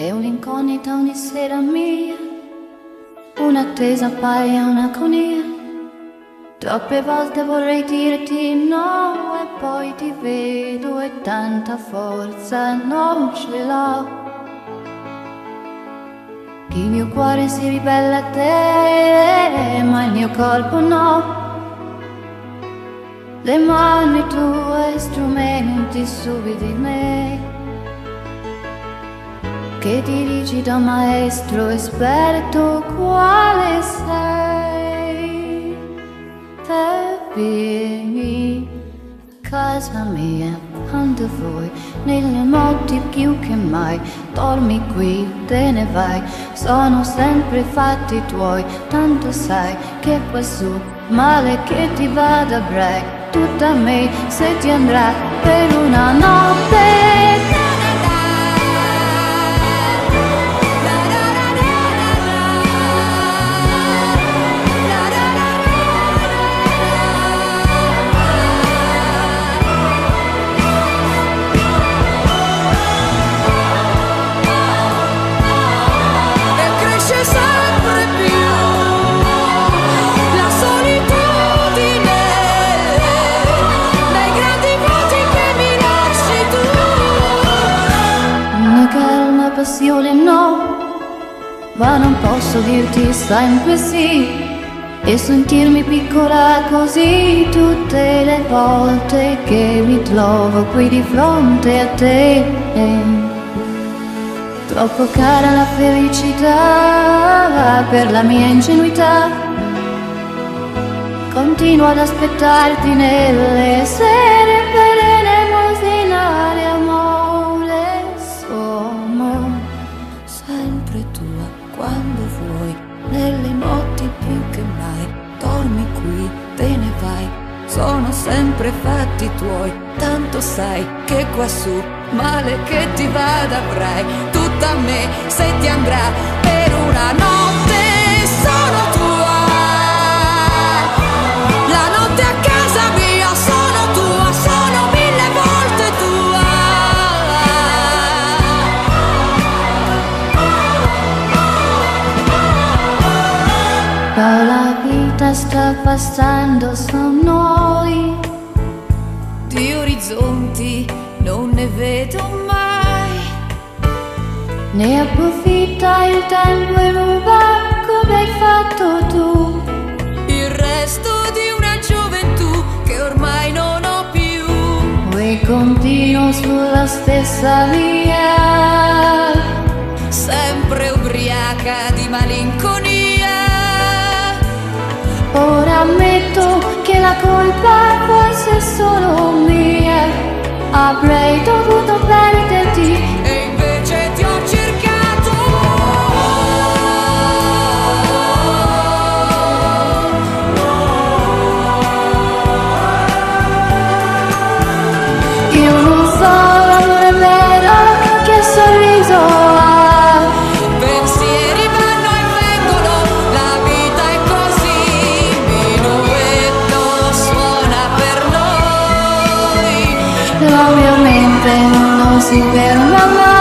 È un'incognita ogni sera mia, un'attesa pari a un'agonia. Troppe volte vorrei dirti no e poi ti vedo e tanta forza non ce l'ho. Il mio cuore si ribella a te, ma il mio corpo no. Le mani tue strumenti subiti me che dirigi da maestro esperto quale sei? Te vieni a casa mia quando vuoi nelle notti più che mai. Dormi qui te ne vai sono sempre fatti tuoi. Tanto sai che quassù male che ti vada break tutta me se ti andrà per una notte passione no, ma non posso dirti sempre sì e sentirmi piccola così tutte le volte che mi trovo qui di fronte a te. Troppo cara la felicità per la mia ingenuità. Continuo ad aspettarti nelle sere vai. Sono sempre fatti tuoi tanto sai che quassù male che ti vada avrai tutta me se ti andrà Ma la vita sta passando su noi. Di orizzonti non ne vedo mai. Ne approfitta il tempo e ruba come hai fatto tu. Il resto di una gioventù che ormai non ho più. E continuo sulla stessa via. Sempre ubriaca di malinconia ammetto che la colpa forse è solo mia. Avrei noi. La mia mente non si ferma mai